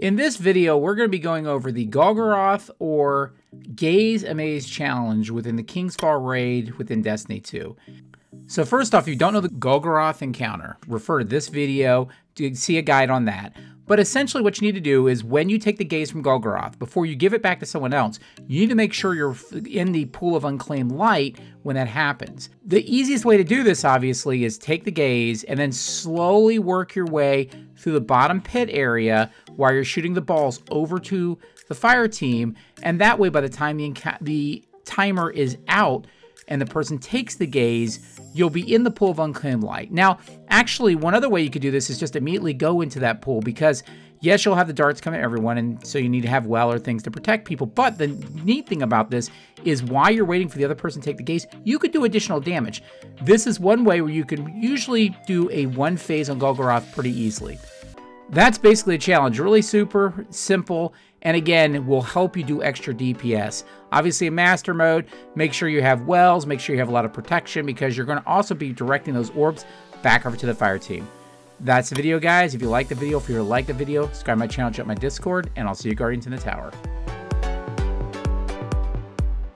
In this video, we're going to be going over the Golgoroth or Gaze Amaze challenge within the King's Fall raid within Destiny 2. So first off, if you don't know the Golgoroth encounter, refer to this video to see a guide on that. But essentially what you need to do is when you take the gaze from Golgoroth, before you give it back to someone else, you need to make sure you're in the pool of unclaimed light when that happens. The easiest way to do this, obviously, is take the gaze and then slowly work your way through the bottom pit area while you're shooting the balls over to the fire team. And that way, by the time the, the timer is out, and the person takes the gaze, you'll be in the pool of unclaimed light. Now, actually, one other way you could do this is just immediately go into that pool because yes, you'll have the darts come at everyone, and so you need to have well or things to protect people. But the neat thing about this is while you're waiting for the other person to take the gaze, you could do additional damage. This is one way where you can usually do a one phase on Golgoroth pretty easily. That's basically a challenge. Really super simple and again will help you do extra DPS. Obviously in master mode, make sure you have wells, make sure you have a lot of protection because you're going to also be directing those orbs back over to the fire team. That's the video guys. If you like the video, if you like the video, subscribe my channel, check my Discord, and I'll see you Guardians in the Tower.